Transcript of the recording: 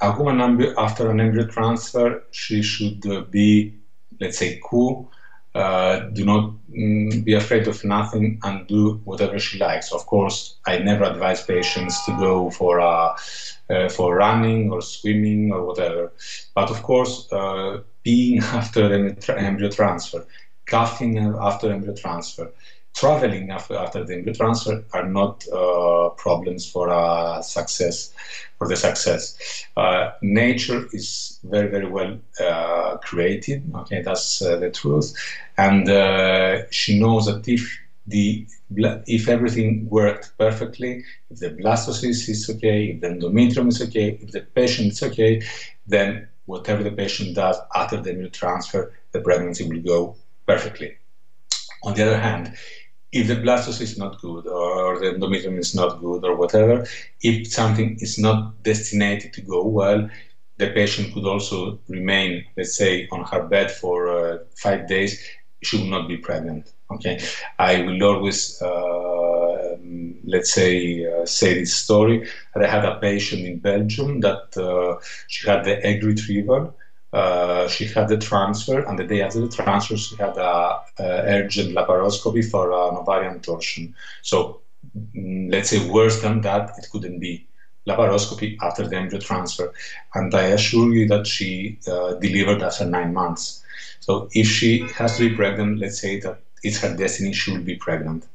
a woman after an embryo transfer, she should be, let's say, cool. Uh, do not mm, be afraid of nothing and do whatever she likes. Of course, I never advise patients to go for uh, uh for running or swimming or whatever. But of course, uh, being after embryo transfer, coughing after embryo transfer, traveling after, after the embryo transfer are not uh, problems for uh, success, for the success. Uh, nature is very, very well uh, created. Okay, that's uh, the truth, and uh, she knows that if the if everything worked perfectly, if the blastocyst is okay, if the endometrium is okay, if the patient is okay, then whatever the patient does after the embryo transfer, the pregnancy will go perfectly. On the other hand, if the blastocyst is not good or the endometrium is not good or whatever, if something is not destined to go well, the patient could also remain, let's say, on her bed for uh, five days. She will not be pregnant. Okay, I will always, uh, let's say, uh, say this story. I had a patient in Belgium that uh, she had the egg retrieval uh, she had the transfer, and the day after the transfer, she had a, a urgent laparoscopy for an ovarian torsion. So, mm, let's say worse than that, it couldn't be. Laparoscopy after the embryo transfer, and I assure you that she uh, delivered after nine months. So, if she has to be pregnant, let's say that it's her destiny, she will be pregnant.